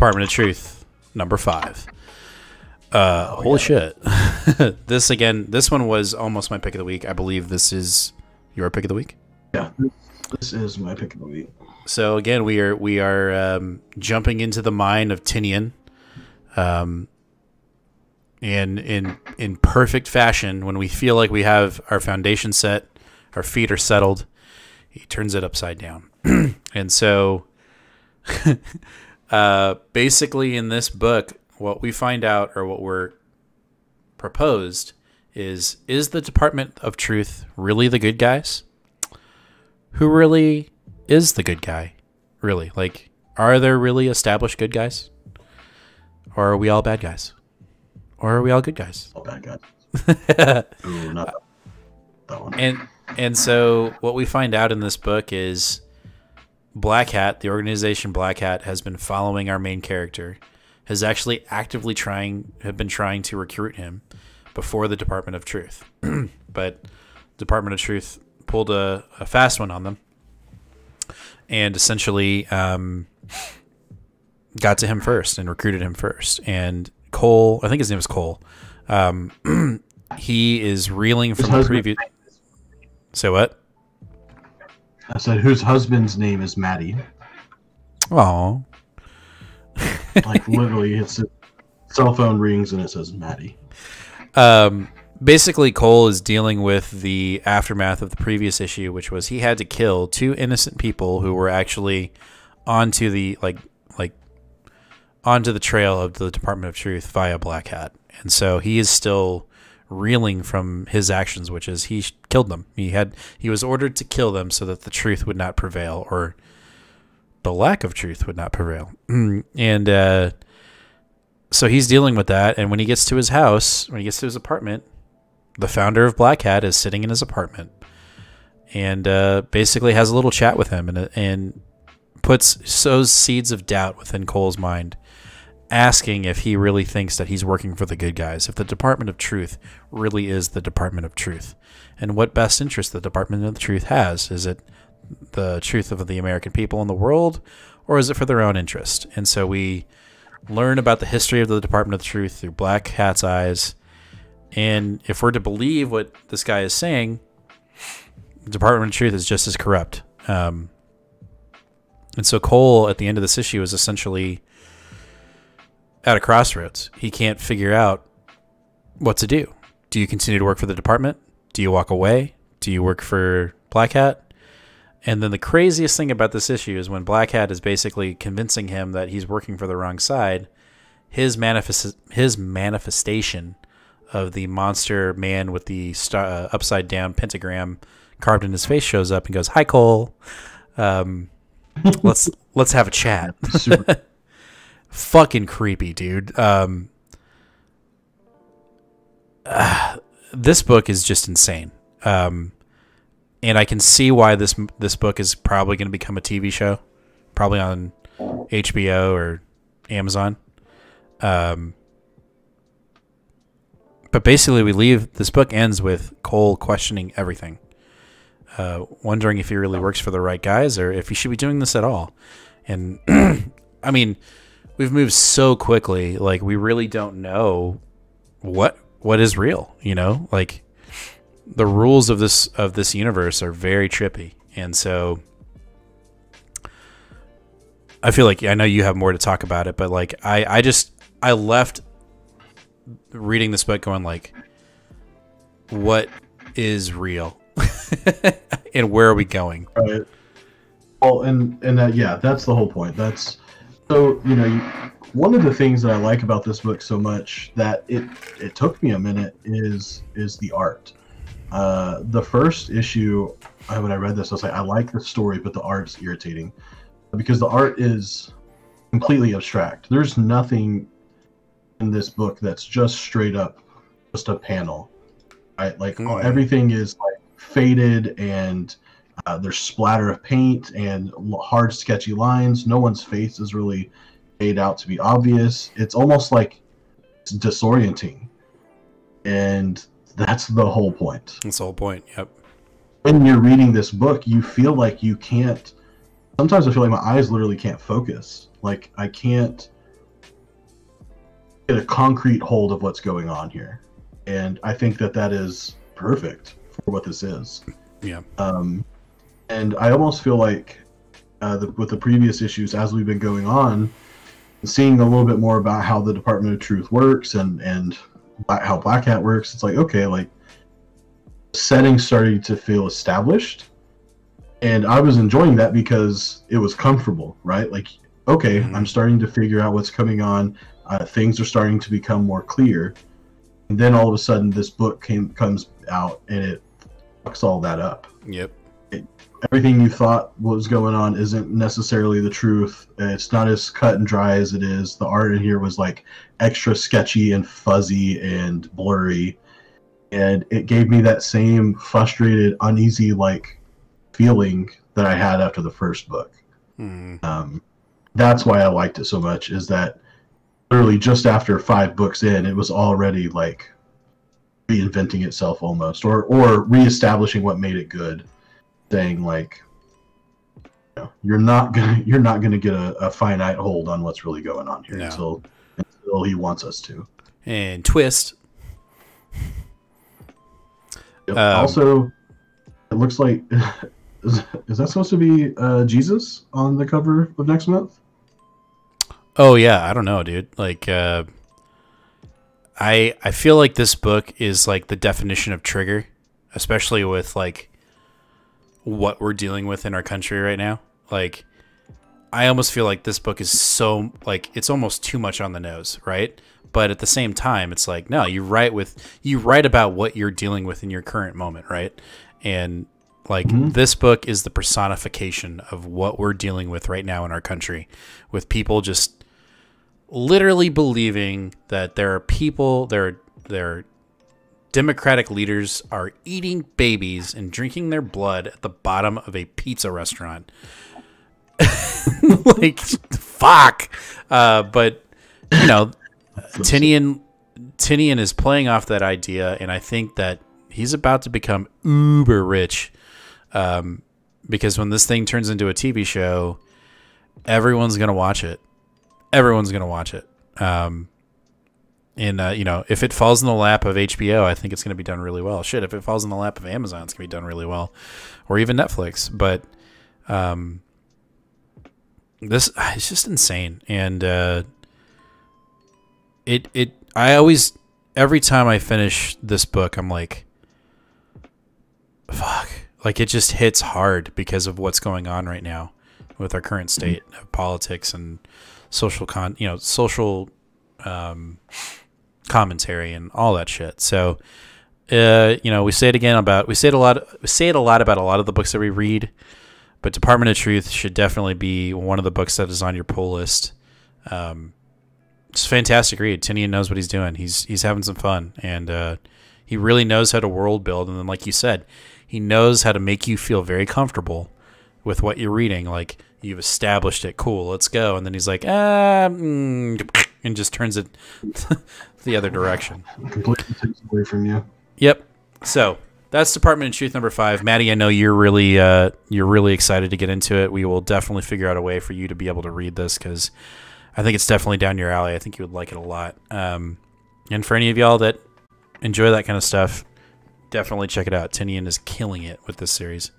Department of Truth, number five. Uh, Oh, holy shit! this again. This one was almost my pick of the week. I believe this is your pick of the week. Yeah, this, this is my pick of the week. So again, we are we are um, jumping into the mind of Tynion, um, and in in perfect fashion. When we feel like we have our foundation set, our feet are settled, he turns it upside down, and so uh, basically in this book, what we find out or what we're proposed is is the Department of Truth really the good guys? Who really is the good guy? Really? Like, are there really established good guys? Or are we all bad guys? Or are we all good guys? All bad guys. Ooh, not that, that one. And and so what we find out in this book is Black Hat, the organization Black Hat, has been following our main character, has actually actively trying have been trying to recruit him before the Department of Truth. but Department of Truth pulled a, a fast one on them and essentially um, got to him first and recruited him first. And Cole, I think his name is Cole. Um, he is reeling from the previous. So what? I said, whose husband's name is Maddie? Oh, Like literally, his cell phone rings and it says Maddie. um, basically, Cole is dealing with the aftermath of the previous issue, which was he had to kill two innocent people who were actually onto the like like onto the trail of the Department of Truth via Black Hat, and so he is still reeling from his actions, which is he killed them. He had he was ordered to kill them so that the truth would not prevail, or the lack of truth would not prevail, and. uh so he's dealing with that and when he gets to his house when he gets to his apartment the founder of black hat is sitting in his apartment and uh, basically has a little chat with him and, and puts sows seeds of doubt within cole's mind asking if he really thinks that he's working for the good guys if the department of truth really is the department of truth and what best interest the department of truth has is it the truth of the american people in the world or is it for their own interest and so we learn about the history of the Department of Truth through Black Hat's eyes. And if we're to believe what this guy is saying, the Department of Truth is just as corrupt. Um, and so Cole, at the end of this issue, is essentially at a crossroads. He can't figure out what to do. Do you continue to work for the department? Do you walk away? Do you work for Black Hat? And then the craziest thing about this issue is when Black Hat is basically convincing him that he's working for the wrong side, his manifest his manifestation of the monster man with the star, uh, upside down pentagram carved in his face shows up and goes, "Hi Cole, um, let's let's have a chat." Fucking creepy, dude. Um, ah, this book is just insane. Um, and I can see why this this book is probably going to become a TV show, probably on HBO or Amazon. Um, but basically, we leave. This book ends with Cole questioning everything, uh, wondering if he really works for the right guys or if he should be doing this at all. And I mean, we've moved so quickly. Like we really don't know what what is real. You know, like the rules of this of this universe are very trippy, and so I feel like I know you have more to talk about it, but like I I just I left reading this book going like, what is real, and where are we going? right? Well, and and that yeah, that's the whole point. That's so you know one of the things that I like about this book so much that it it took me a minute is is the art. Uh, the first issue, when I read this, I was like, I like the story, but the art's irritating because the art is completely abstract. There's nothing in this book that's just straight up just a panel, right? Like Hmm. everything is like faded and uh, there's splatter of paint and hard, sketchy lines. No one's face is really made out to be obvious. It's almost like it's disorienting, and that's the whole point. That's the whole point. Yep. When you're reading this book, you feel like you can't. Sometimes I feel like my eyes literally can't focus. Like I can't get a concrete hold of what's going on here, and I think that that is perfect for what this is. Yeah. Um, and I almost feel like uh, the, with the previous issues, as we've been going on, seeing a little bit more about how the Department of Truth works and and how Black Hat works, it's like okay, like setting starting to feel established, and I was enjoying that because it was comfortable, right? Like okay, Mhm. I'm starting to figure out what's coming on. Uh, things are starting to become more clear, and then all of a sudden, this book came comes out and it fucks all that up Yep. Everything you thought was going on isn't necessarily the truth. It's not as cut and dry as it is. The art in here was like extra sketchy and fuzzy and blurry. And it gave me that same frustrated, uneasy like feeling that I had after the first book. Mm. Um, that's why I liked it so much, is that literally just after five books in, it was already like reinventing itself almost, or or reestablishing what made it good saying like you know, you're not gonna you're not gonna get a, a finite hold on what's really going on here No. until until he wants us to. And twist. Yep. Um, also, it looks like is, is that supposed to be uh, Jesus on the cover of next month? Oh yeah, I don't know, dude. Like uh I I feel like this book is like the definition of trigger, especially with like what we're dealing with in our country right now. Like I almost feel like this book is so like it's almost too much on the nose, right? But at the same time, it's like no, you write with you write about what you're dealing with in your current moment, right? And like Mhm. this book is the personification of what we're dealing with right now in our country, with people just literally believing that there are people, there, there, Democratic leaders are eating babies and drinking their blood at the bottom of a pizza restaurant. like, fuck. Uh, but you know, Tynion, Tynion is playing off that idea, and I think that he's about to become uber rich. Um, because when this thing turns into a TV show, everyone's gonna watch it. Everyone's gonna watch it. Um, and uh, you know, if it falls in the lap of HBO, I think it's gonna be done really well. Shit, if it falls in the lap of Amazon, it's gonna be done really well, or even Netflix. But um, this it's just insane, and uh, it it I always every time I finish this book, I'm like, fuck, like it just hits hard because of what's going on right now with our current state of politics and social con, you know, social um, commentary and all that shit. So, uh, you know, we say it again about we say it a lot. We say it a lot about a lot of the books that we read, but Department of Truth should definitely be one of the books that is on your pull list. Um, it's a fantastic read. Tynion knows what he's doing. He's he's having some fun, and uh, he really knows how to world build. And then, like you said, he knows how to make you feel very comfortable with what you're reading. Like you've established it, cool, let's go. And then he's like, ah, mm, and just turns it the other direction. Completely takes away from you. Yep. So that's Department of Truth number five. Maddie, I know you're really uh, you're really excited to get into it. We will definitely figure out a way for you to be able to read this because I think it's definitely down your alley. I think you would like it a lot. Um, and for any of y'all that enjoy that kind of stuff, definitely check it out. Tynion is killing it with this series.